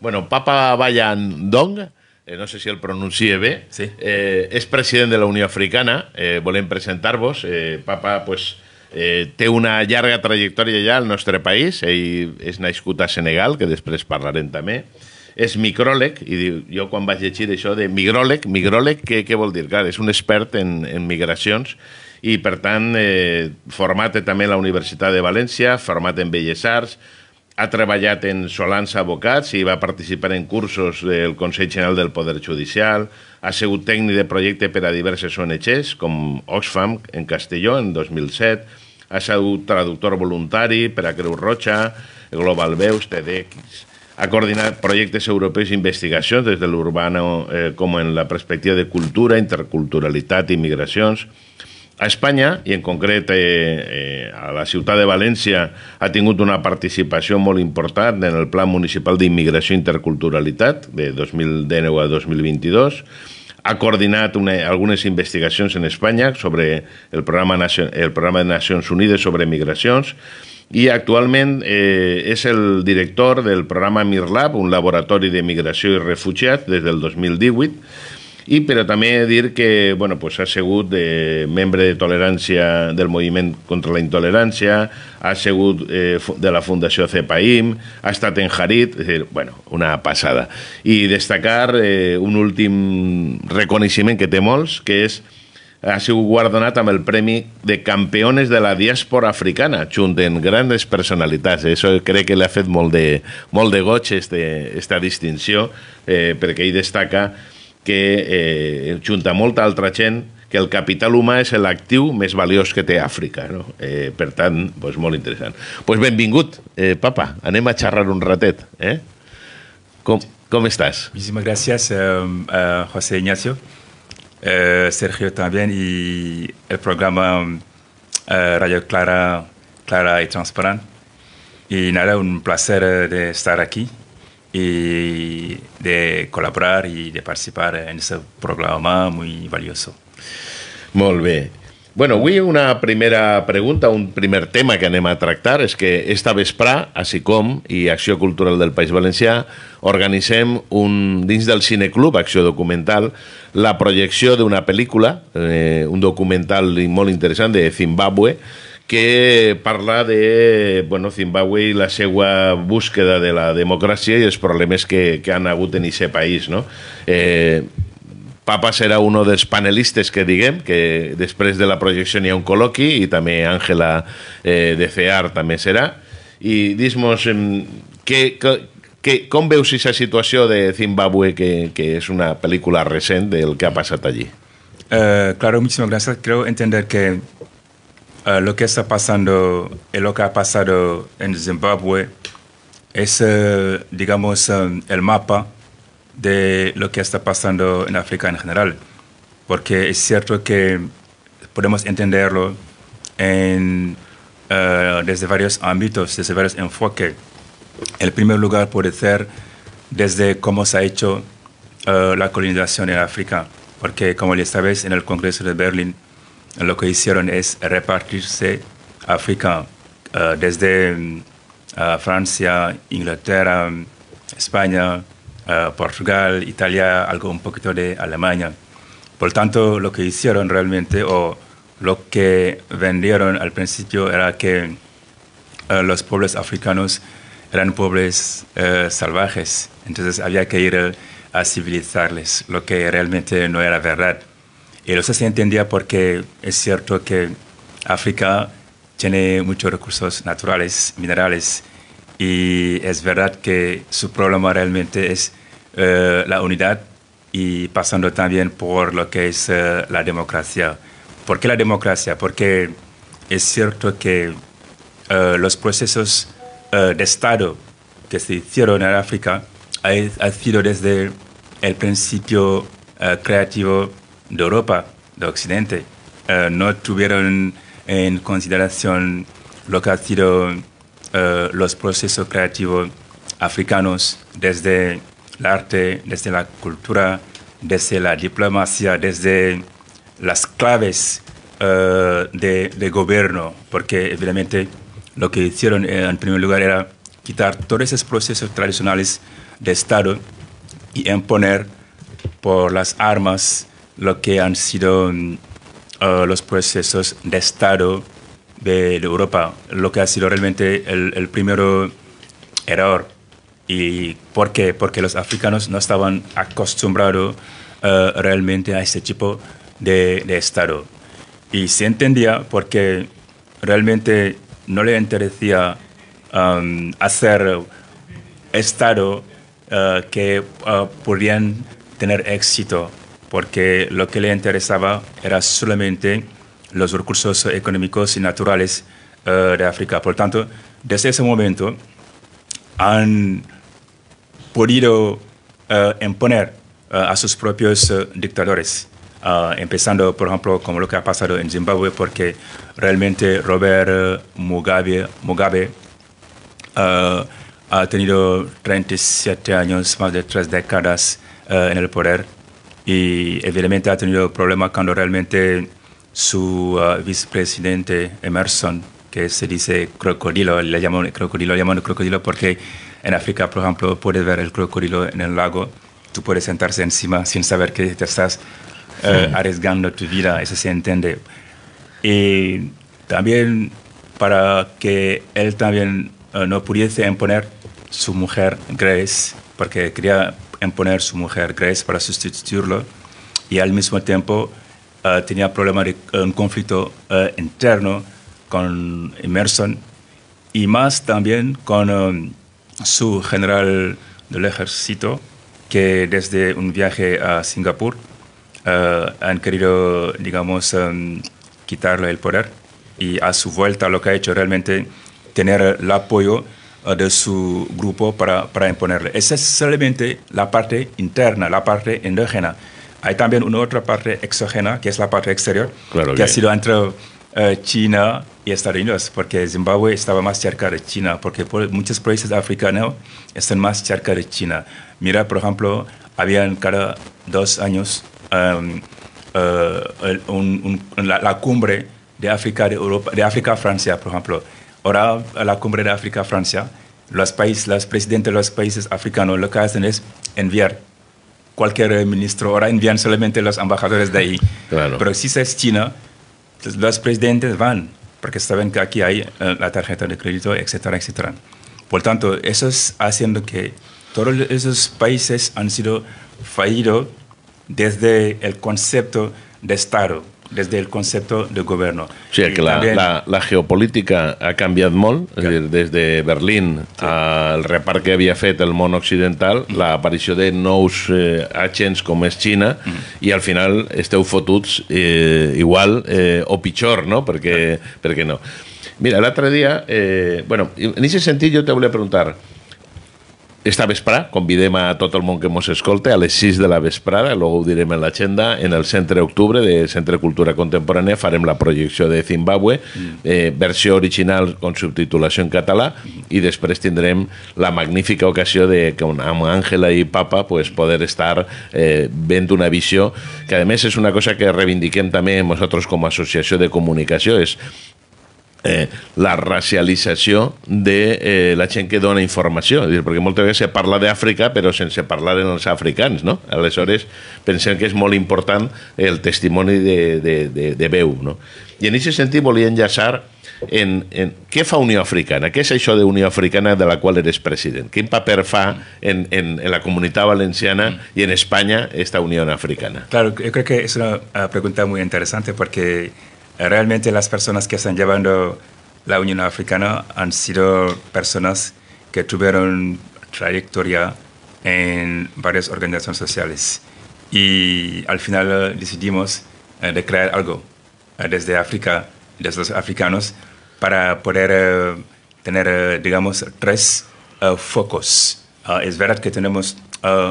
Bueno, Papa Bayan Dong, eh, no sé si el pronuncie bé, Sí. eh, és president de la Unió Africana, eh, volem presentar-vos. Eh, Papa pues, eh, té una llarga trajectòria ja al nostre país, ell és nascut a Senegal, que després parlarem també, és micròleg, i diu, jo quan vaig llegir això de migròleg, migròleg, què, què vol dir? Clar, és un expert en, en migracions i, per tant, eh, format també a la Universitat de València, format en Belles Arts, ha treballat en Solans Advocats i va participar en cursos del Consell General del Poder Judicial, ha sigut tècnic de projecte per a diverses ONGs, com Oxfam en Castelló en 2007, ha sigut traductor voluntari per a Creu Roja, Global Veus, TEDx, ha coordinat projectes europeus d'investigació des de l'urbano eh, com en la perspectiva de cultura, interculturalitat i migracions. A Espanya, i en concret eh, eh, a la ciutat de València, ha tingut una participació molt important en el Pla Municipal d'Immigració i Interculturalitat de 2019 a 2022, ha coordinat una, algunes investigacions en Espanya sobre el programa, Nacio- el programa de Nacions Unides sobre migracions i actualment eh, és el director del programa MIRLAB, un laboratori de migració i refugiats des del 2018, i però també dir que bueno, pues ha sigut eh, membre de tolerància del moviment contra la intolerància, ha sigut eh, de la Fundació CEPAIM, ha estat en Harit, és dir, bueno, una passada. I destacar eh, un últim reconeixement que té molts, que és ha sigut guardonat amb el Premi de Campeones de la Diàspora Africana, junt en grans personalitats. Això crec que li ha fet molt de, molt de goig este, esta distinció, eh, perquè ell destaca que, eh, junt a molta altra gent, que el capital humà és l'actiu més valiós que té Àfrica. No? Eh, per tant, pues, molt interessant. pues benvingut, eh, papa. Anem a xerrar un ratet. Eh? Com, com estàs? Muchísimas gracias, eh, eh, José Ignacio, eh, Sergio también y el programa eh, Radio Clara, Clara y Transparente. Y nada, un placer eh, de estar aquí y de colaborar y de participar en este programa muy valioso. Molt bé. Bueno, avui una primera pregunta, un primer tema que anem a tractar és que esta vesprà, a SICOM i Acció Cultural del País Valencià, organitzem un, dins del Cineclub Acció Documental la projecció d'una pel·lícula, eh, un documental molt interessant de Zimbabue, que parla de bueno, Zimbabue i la seva búsqueda de la democràcia i els problemes que, que han hagut en aquest país. No? Eh, Papa serà un dels panelistes que diguem, que després de la projecció n'hi ha un col·loqui i també Àngela eh, de CEAR també serà. I dis-nos que, que, que, com veus aquesta situació de Zimbabue, que, que és una pel·lícula recent del que ha passat allí? Eh, claro, muchísimas gracias. Creo entender que eh, lo que está pasando y lo que ha pasado en Zimbabue es, eh, digamos, eh, el mapa de lo que está pasando en África en general. Porque es cierto que podemos entenderlo en, eh, desde varios ámbitos, desde varios enfoques. El primer lugar puede ser desde cómo se ha hecho eh, la colonización en África, porque como ya sabes, en el Congreso de Berlín lo que hicieron es repartirse África eh, desde mm, eh, Francia, Inglaterra, España, eh, Portugal, Italia, algo un poquito de Alemania. Por tanto, lo que hicieron realmente, o lo que vendieron al principio, era que los pueblos africanos eran pueblos salvajes, entonces había que ir a civilizarles, lo que realmente no era verdad. Y eso se entendía porque es cierto que África tiene muchos recursos naturales, minerales, y es verdad que su problema realmente es eh, la unidad y pasando también por lo que es eh, la democracia. ¿Por qué la democracia? Porque es cierto que eh, los procesos de Estado que se hicieron en África ha, ha sido desde el principio creativo de Europa, de Occidente. Eh, no tuvieron en consideración lo que ha sido eh, los procesos creativos africanos desde el arte, desde la cultura, desde la diplomacia, desde las claves eh, de, de gobierno, porque evidentemente lo que hicieron en primer lugar era quitar todos esos procesos tradicionales de Estado y imponer por las armas lo que han sido mm, uh, los procesos de Estado de, Europa, lo que ha sido realmente el, el primer error. ¿Y por qué? Porque los africanos no estaban acostumbrados uh, realmente a ese tipo de, Estado. Y se entendía porque realmente no le interesaba um, hacer Estado uh, que podrían tener éxito porque lo que le interesaba era solamente los recursos económicos y naturales uh, de África. Por tanto, desde ese momento han podido uh, imponer uh, a sus propios dictadores, empezando, por ejemplo, como lo que ha pasado en Zimbabue, porque realmente Robert Mugabe, Mugabe ha tenido 37 años, más de tres décadas en el poder y evidentemente ha tenido problemas cuando realmente su uh, vicepresidente Emerson, que se dice crocodilo, le llaman crocodilo, le llaman crocodilo porque en África, por ejemplo, puedes ver el crocodilo en el lago, tú puedes sentarse encima sin saber que te estás uh, arriesgando tu vida, eso se entiende. Y también para que él también uh, no pudiese imponer su mujer Grace, porque quería imponer su mujer Grace para sustituirlo y al mismo tiempo uh, tenía problemas de un conflicto uh, interno con Emerson y más también con su general del ejército que desde un viaje a Singapur han querido, digamos, quitarle el poder y a su vuelta lo que ha hecho realmente tener el apoyo de su grupo para, para imponerle. Esa es solamente la parte interna, la parte endógena. Hay también una otra parte exógena, que es la parte exterior, que, ha sido entre eh, China y Estados Unidos, porque Zimbabue estaba más cerca de China, porque muchos países africanos están más cerca de China. Mira, por ejemplo, habían cada dos años um, uh, la, la, cumbre de África, de, Europa, de África-Francia, por ejemplo Ahora, a la cumbre de África-Francia, los, países, los presidentes de los países africanos lo que hacen es enviar cualquier ministro, ahora envían solamente los embajadores de ahí. Pero si es China, los presidentes van, porque saben que aquí hay eh, la tarjeta de crédito, etcétera, etcétera. Por tanto, eso es haciendo que todos esos países han sido fallidos desde el concepto de Estado desde el concepto de gobierno. O sigui, que la, la, la geopolítica ha canviat molt, és dir, des de Berlín sí. al repart que havia fet el món occidental, mm. l'aparició de nous eh, agents com és Xina, mm. i al final esteu fotuts eh, igual eh, o pitjor, no? Perquè, perquè no. Mira, l'altre dia, eh, bueno, en aquest sentit jo te volia preguntar, esta vesprada convidem a tot el món que ens escolta a les 6 de la vesprada, luego ho direm en l'agenda, en el Centre Octubre de Centre Cultura Contemporània farem la projecció de Zimbabue, mm. eh, versió original con subtitulació en català i després tindrem la magnífica ocasió de que amb Àngela i Papa pues, poder estar eh, vent una visió que a més és una cosa que reivindiquem també nosaltres com a associació de comunicació, és eh, la racialització de eh, la gent que dona informació, dir, perquè moltes vegades se parla d'Àfrica però sense parlar en els africans, no? Aleshores pensem que és molt important el testimoni de, de, de, de veu, no? I en aquest sentit volia enllaçar en, en què fa Unió Africana, què és això de Unió Africana de la qual eres president, quin paper fa en, en, en la comunitat valenciana i en Espanya esta Unió Africana. Claro, yo creo que es una pregunta muy interesante porque realmente las personas que están llevando la Unión Africana han sido personas que tuvieron trayectoria en varias organizaciones sociales y al final eh, decidimos eh, de crear algo eh, desde África, desde los africanos, para poder tener, digamos, tres focos. Ah, es verdad que tenemos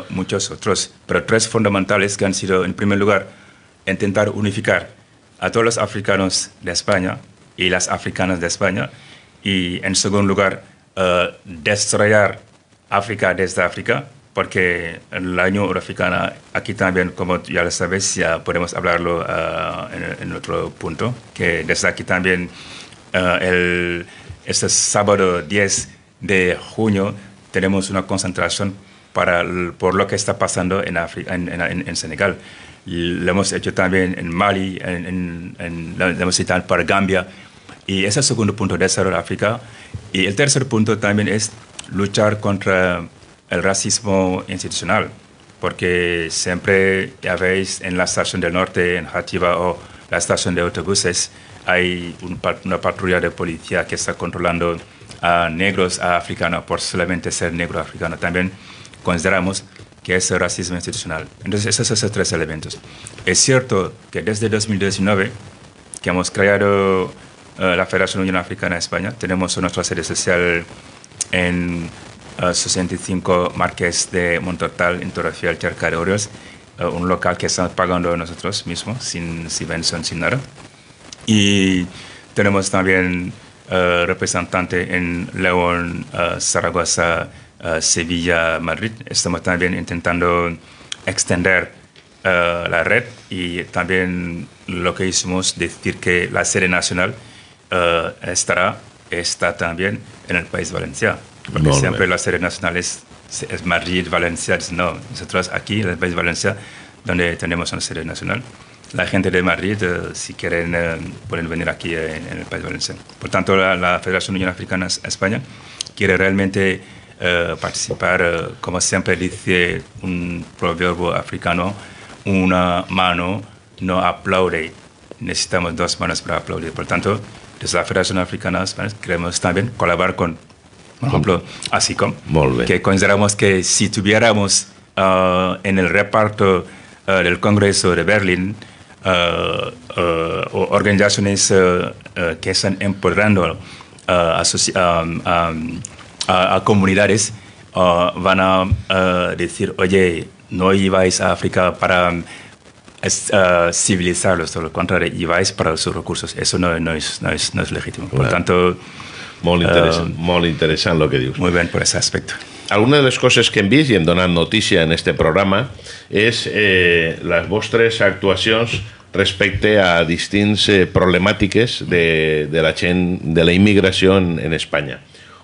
muchos otros, pero tres fundamentales que han sido, en primer lugar, intentar unificar a todos los africanos de España y las africanas de España. Y en segundo lugar, uh, destruir África desde África, porque el año africana, aquí también, como ya lo sabes, ya podemos hablarlo uh, en, otro punto, que desde aquí también, uh, el, este sábado 10 de junio, tenemos una concentración para por lo que está pasando en, África, en, en, Senegal. lo hemos hecho también en Mali, en, lo hemos hecho para Gambia. Y ese es el segundo punto de desarrollo de África. Y el tercer punto también es luchar contra el racismo institucional, porque siempre ya veis en la estación del norte, en Hativa o la estación de autobuses, hay una patrulla de policía que está controlando a negros a africanos por solamente ser negro africano. También consideramos que es racismo institucional. Entonces, esos son esos tres elementos. Es cierto que desde 2019, que hemos creado eh, la Federación Unión Africana de España, tenemos nuestra sede social en 65 Marques de Montortal, en Torrefiel, cerca de Orios, eh, un local que estamos pagando nosotros mismos, sin subvención, sin nada. Y tenemos también uh, representante en León, uh, Zaragoza, uh, Sevilla, Madrid. Estamos también intentando extender la red y también lo que hicimos, decir que la sede nacional estará, está también en el país Valencia. Porque siempre la sede nacional es, es Madrid, Valencia. No, nosotros aquí en el país Valencia, donde tenemos una sede nacional la gente de Madrid, eh, si quieren, eh, pueden venir aquí en, el país valenciano. Por tanto, la, Federación Unión Africana España quiere realmente eh, participar, como siempre dice un proverbio africano, una mano no aplaude, necesitamos dos manos para aplaudir. Por tanto, desde la Federación Africana queremos también colaborar con, por ejemplo, ASICOM, que consideramos que si tuviéramos en el reparto del Congreso de Berlín uh, organizaciones que están empoderando a, um, um, a, a, comunidades van a decir, oye, no ibais a África para civilizarlos, todo lo contrario, ibais para sus recursos. Eso no, no, es, no, es, no es, legítimo. Por tanto... Molt interessant, uh, molt interessant el que dius. Muy bien por ese aspecto. Alguna de les coses que hem vist i hem donat notícia en este programa és eh, les vostres actuacions respecte a distints eh, problemàtiques de, de la gent, de la immigració en, en Espanya.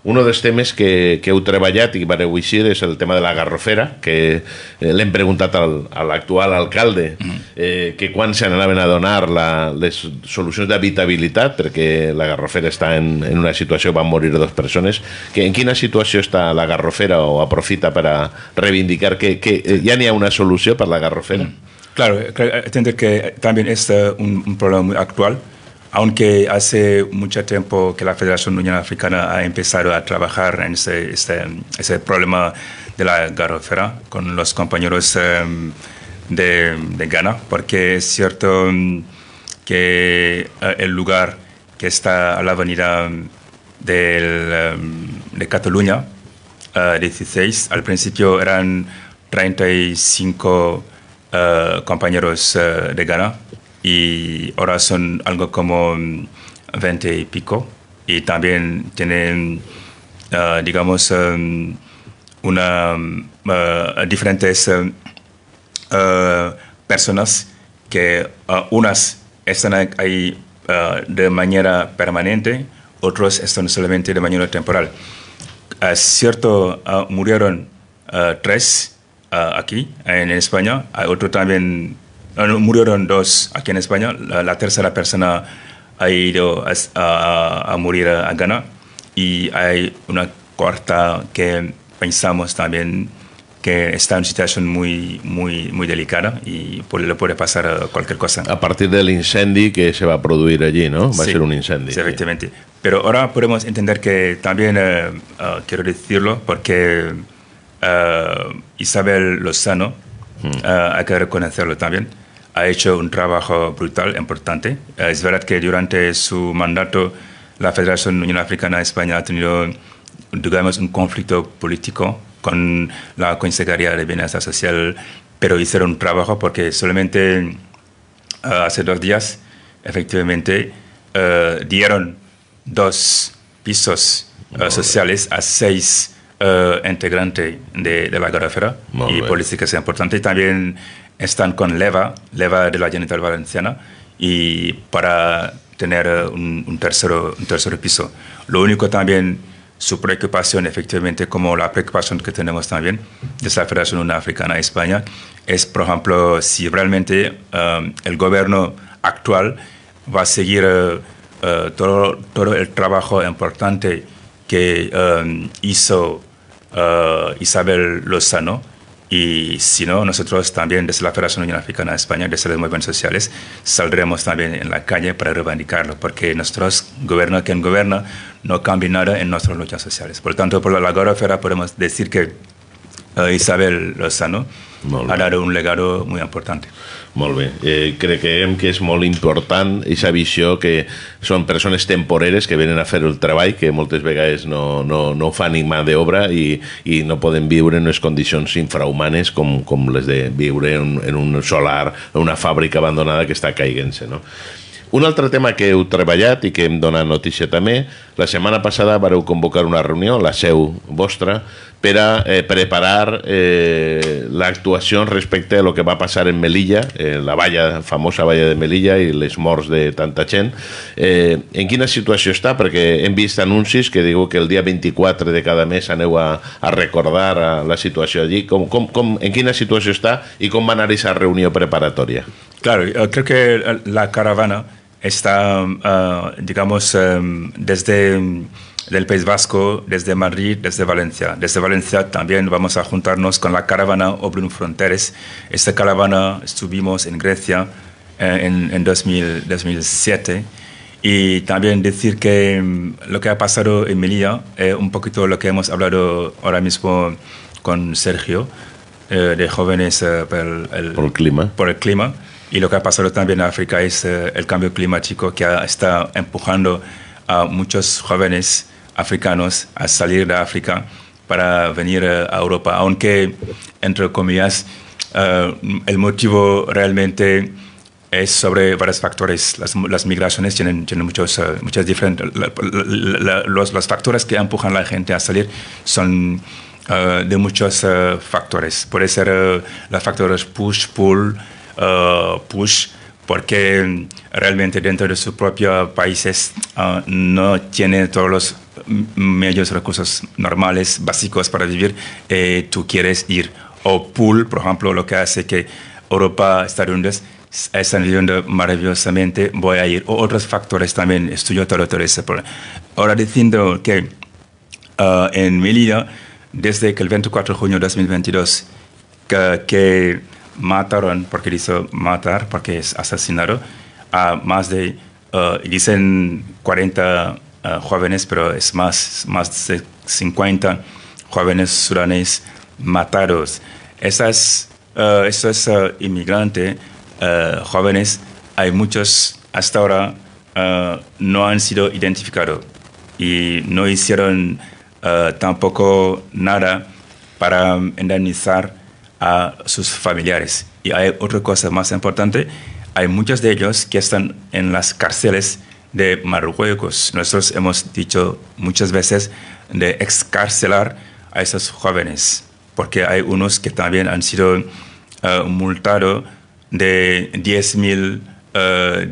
Un dels temes que, que heu treballat i que vareu eixir és el tema de la garrofera, que eh, l'hem preguntat al, a l'actual alcalde mm. eh, que quan se n'anaven a donar la, les solucions d'habitabilitat, perquè la garrofera està en, en una situació, van morir dues persones, que en quina situació està la garrofera o aprofita per a reivindicar que, que ja n'hi ha una solució per la garrofera? Mm. Claro, entiendo que también es un, un problema muy actual aunque hace mucho tiempo que la Federación Unión Africana ha empezado a trabajar en ese, ese problema de la garrofera con los compañeros um, de, Ghana, porque es cierto um, que uh, el lugar que está a la avenida um, de Cataluña, uh, 16, al principio eran 35 uh, compañeros de Ghana y ahora son algo como 20 mm, y pico y también tienen, uh, digamos, um, diferentes uh, personas que unas están ahí de manera permanente, otros están solamente de manera temporal. Es cierto, murieron tres aquí en España, hay otro también murieron dos aquí en España. La, tercera persona ha ido a, morir a Ghana y hay una cuarta que pensamos también que está en una situación muy, muy, muy delicada y le puede pasar cualquier cosa. A partir del incendio que se va a producir allí, ¿no? Va a ser un incendio. Sí, efectivamente. Pero ahora podemos entender que también, eh, eh, quiero decirlo, porque uh, Isabel Lozano, hmm. hay que reconocerlo también, ha hecho un trabajo brutal, importante. Eh, es verdad que durante su mandato la Federación Unión Africana de España ha tenido, digamos, un conflicto político con la Consejería de Bienestar Social, pero hicieron un trabajo porque solamente eh, hace dos días, efectivamente, uh, dieron dos pisos uh, sociales a seis integrantes de, de la garrafera y políticas importantes. También están con leva, leva de la Generalitat Valenciana, y para tener un, un, tercero, un tercer piso. Lo único también su preocupación, efectivamente, como la preocupación que tenemos también de la Federación Unión Africana España, es, por ejemplo, si realmente um, el gobierno actual va a seguir uh, uh, todo, todo el trabajo importante que um, hizo uh, Isabel Lozano y si no, nosotros también desde la Federación Unión Africana de España, desde los movimientos sociales, saldremos también en la calle para reivindicarlo, porque nosotros, gobierno quien gobierna, no cambia nada en nuestras luchas sociales. Por lo tanto, por la Fera podemos decir que uh, Isabel Lozano ha dado un legado muy importante. Molt bé. Eh, creiem que és molt important aquesta visió que són persones temporeres que venen a fer el treball, que moltes vegades no, no, no fan ni mà d'obra i, i no poden viure en unes condicions infrahumanes com, com les de viure en, en un solar, en una fàbrica abandonada que està caiguent-se. No? Un altre tema que heu treballat i que hem donat notícia també, la setmana passada vareu convocar una reunió, la seu vostra, per a eh, preparar eh, l'actuació respecte a lo que va passar en Melilla, eh, la valla, famosa valla de Melilla i les morts de tanta gent. Eh, en quina situació està? Perquè hem vist anuncis que diu que el dia 24 de cada mes aneu a, a recordar a la situació allí. Com, com, com, en quina situació està i com va anar aquesta reunió preparatòria? Claro, creo que la caravana está, uh, digamos, um, desde el País Vasco, desde Madrid, desde Valencia. Desde Valencia también vamos a juntarnos con la caravana Obrun Fronteres. Esta caravana estuvimos en Grecia eh, en, en 2000, 2007. Y también decir que um, lo que ha pasado en Melilla, eh, un poquito lo que hemos hablado ahora mismo con Sergio, eh, de jóvenes por el, por, el, clima. Por el clima y lo que ha pasado también en África es eh, el cambio climático que está empujando a muchos jóvenes africanos a salir de África para venir eh, a Europa, aunque, entre comillas, uh, el motivo realmente es sobre varios factores. Las, migraciones tienen, tienen muchos, muchas diferentes... La, los, factores que empujan a la gente a salir son de muchos factores. Puede ser los factores push, pull, uh, push porque realmente dentro de sus propios países uh, no tienen todos los medios recursos normales, básicos para vivir, eh, tú quieres ir. O pull, por ejemplo, lo que hace que Europa, Estados Unidos están viviendo maravillosamente, voy a ir. O otros factores también, estudio todo, todo ese problema. Ahora diciendo que uh, en Melilla, desde que el 24 de junio de 2022, que, que mataron, porque dice matar, porque es asesinado, a más de, uh, dicen 40 uh, jóvenes, pero es más, más de 50 jóvenes sudaneses matados. Esas, uh, esos inmigrantes jóvenes, hay muchos hasta ahora no han sido identificados y no hicieron tampoco nada para indemnizar a sus familiares. Y hay otra cosa más importante, hay muchos de ellos que están en las cárceles de Marruecos. Nosotros hemos dicho muchas veces de excarcelar a esos jóvenes, porque hay unos que también han sido uh, multados de 10 mil uh.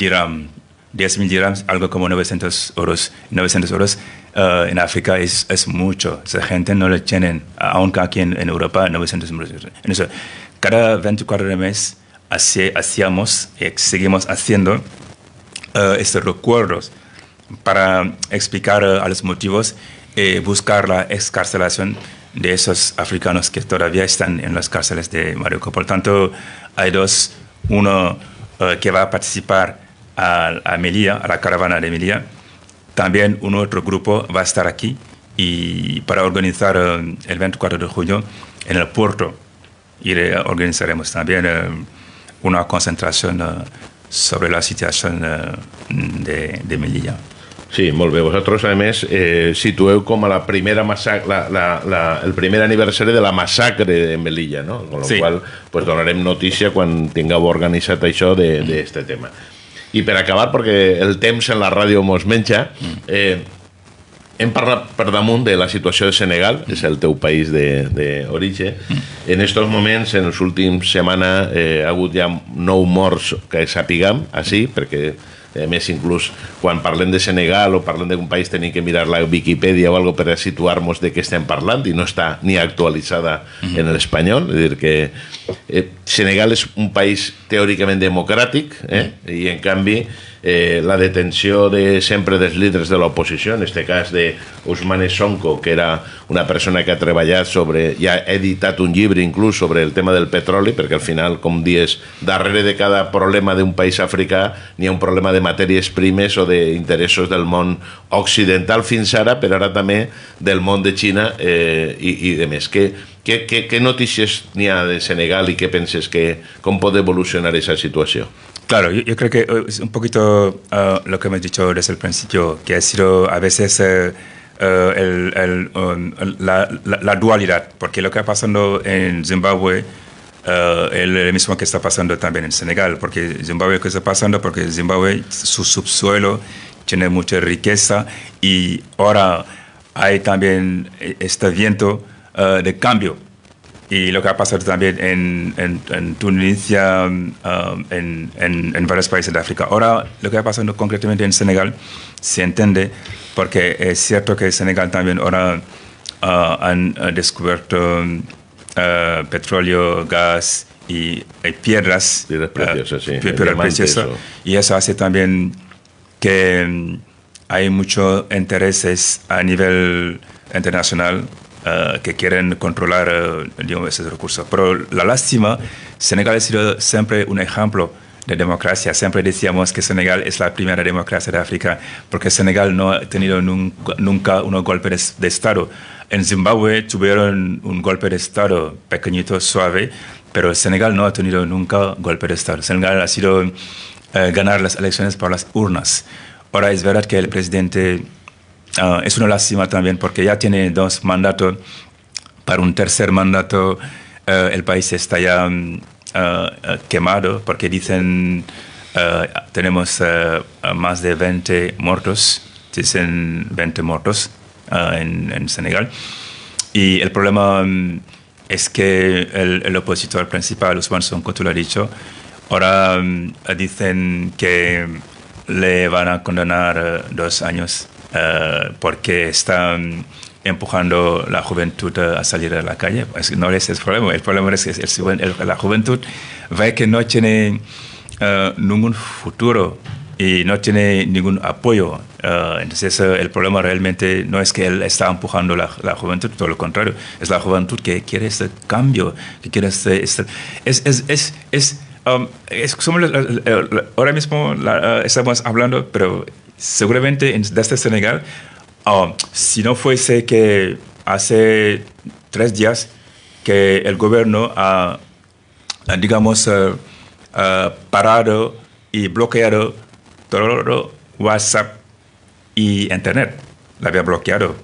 10 mil dirhams, algo como 900 euros. 900 euros uh, en África es, es, mucho. Esa gente no le tienen, aunque aquí en, en Europa, 900 euros. En eso, cada 24 de mes hacíamos y seguimos haciendo uh, estos recuerdos para explicar uh, a los motivos y buscar la excarcelación de esos africanos que todavía están en las cárceles de Marruecos. Por tanto, hay dos, uno que va a participar a, a Melilla, a la caravana de Melilla, también un otro grupo va a estar aquí y para organizar uh, el 24 de junio en el puerto y organizaremos también uh, una concentración sobre la situación de, de, Melilla. Sí, molt bé. Vosaltres, a més, eh, situeu com a la primera massacre, la, la, la, el primer aniversari de la massacre de Melilla, no? Con lo sí. qual, pues, donarem notícia quan tingueu organitzat això d'aquest tema. I per acabar, perquè el temps en la ràdio mos menja, eh, hem parlat per damunt de la situació de Senegal, és el teu país d'origen. En aquests moments, en les últimes setmanes, eh, ha hagut ja nou morts que sapiguem, així, perquè A més, inclús quan parlem de Senegal o parlem d'un país tenim que mirar la Wikipedia o algo per situar-nos de què estem parlant i no està ni actualitzada uh -huh. en l'espanyol. És dir, que eh, Senegal és un país teòricament democràtic eh? Uh -huh. i, en canvi, eh, la detenció de sempre dels líders de l'oposició, en este cas de Ousmane Sonko, que era una persona que ha treballat sobre, i ha editat un llibre inclús sobre el tema del petroli, perquè al final, com dius, darrere de cada problema d'un país africà n'hi ha un problema de matèries primes o d'interessos del món occidental fins ara, però ara també del món de Xina eh, i, i de més. Què, què, què, què notícies n'hi ha de Senegal i què penses que, com pot evolucionar aquesta situació? Claro, yo, creo que eh, es un poquito uh, lo que hemos dicho desde el principio, que ha sido a veces uh, el, um, la, dualidad, porque lo que está pasando en Zimbabue es lo mismo que está pasando también en Senegal, porque Zimbabue que está pasando, porque Zimbabue, su subsuelo tiene mucha riqueza y ahora hay también este viento de cambio y lo que ha pasado también en, en, en Tunisia, um, en, en, varios países de África. Ahora, lo que ha pasado concretamente en Senegal se entiende porque es cierto que Senegal también ahora uh, han uh, descubierto uh, petróleo, gas y, piedras. Piedras preciosas, sí. Piedras preciosas. Y eso hace también que um, hay muchos intereses a nivel internacional uh, que quieren controlar uh, digamos, esos recursos. Pero la lástima, Senegal ha sido siempre un ejemplo de democracia. Siempre decíamos que Senegal es la primera democracia de África porque Senegal no ha tenido nunca, nunca unos golpes de Estado. En Zimbabue tuvieron un golpe de Estado pequeñito, suave, pero Senegal no ha tenido nunca golpe de Estado. Senegal ha sido uh, ganar las elecciones por las urnas. Ahora es verdad que el presidente Uh, es una lástima también porque ya tiene dos mandatos. Para un tercer mandato uh, el país está ya um, uh, quemado porque dicen tenemos más de 20 muertos, dicen 20 muertos en, en, Senegal. Y el problema um, es que el, opositor principal, Usman Sonko, tú lo has dicho, ahora um, dicen que le van a condenar dos años eh, porque están empujando la juventud a salir a la calle. no es el problema. El problema es que la juventud ve que no tiene uh, ningún futuro y no tiene ningún apoyo. Uh, entonces el problema realmente no es que él está empujando la, la, juventud, todo lo contrario, es la juventud que quiere este cambio, que quiere este... este es, es, es, es, um, ahora mismo estamos hablando, pero seguramente desde este Senegal, um, si no fuese que hace tres días que el gobierno ha, digamos, uh, parado y bloqueado todo WhatsApp y Internet. La había bloqueado.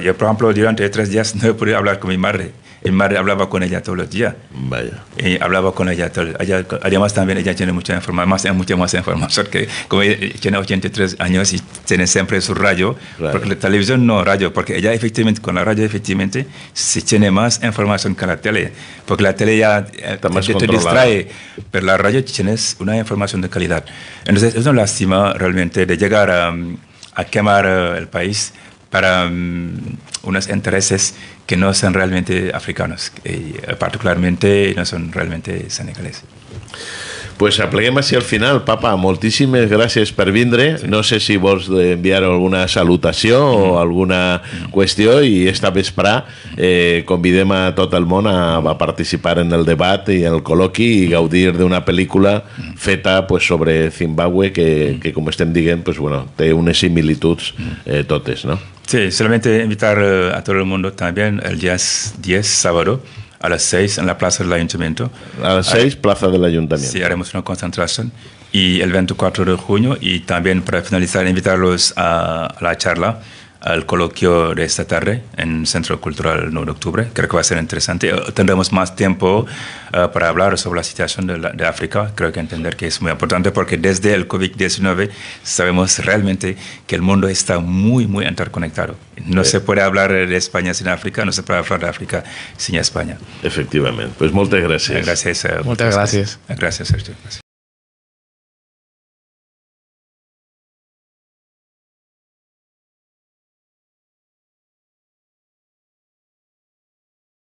yo, por ejemplo, durante tres días no he podido hablar con mi madre mi madre hablaba con ella todos los días. Vaya. Y hablaba con ella, todo, ella, Además, también ella tiene mucha información, más, mucha más información, que como ella tiene 83 años y tiene siempre su radio, porque la televisión no radio, porque ella efectivamente, con la radio efectivamente, se tiene más información que la tele, porque la tele ya eh, te, te, distrae, pero la radio tienes una información de calidad. Entonces, es una lástima realmente de llegar a, a quemar el país para um, unos intereses que no son realmente africanos, y eh, particularmente no son realmente senegaleses. pues apleguem així al final. Papa, moltíssimes gràcies per vindre. Sí. No sé si vols enviar alguna salutació mm. o alguna mm. qüestió i esta vesprà eh, convidem a tot el món a, a participar en el debat i en el col·loqui i gaudir d'una pel·lícula mm. feta pues, sobre Zimbabue que, mm. que com estem dient, pues, bueno, té unes similituds mm. eh, totes, no? Sí, solamente invitar uh, a todo el mundo también el día 10, sábado, a las 6 en la Plaza del Ayuntamiento. A las 6, Plaza del Ayuntamiento. Sí, haremos una concentración. Y el 24 de junio, y también para finalizar, invitarlos a, a la charla al coloquio de esta tarde en el Centro Cultural 9 de Octubre. Creo que va a ser interesante. Eh, tendremos más tiempo uh, para hablar sobre la situación de, la, de, África. Creo que entender que es muy importante porque desde el COVID-19 sabemos realmente que el mundo está muy, muy interconectado. No sí. se puede hablar de España sin África, no se puede hablar de África sin España. Efectivamente. Pues muchas gracias. Gracias. Uh, muchas gracias. Gracias, Sergio. Gracias.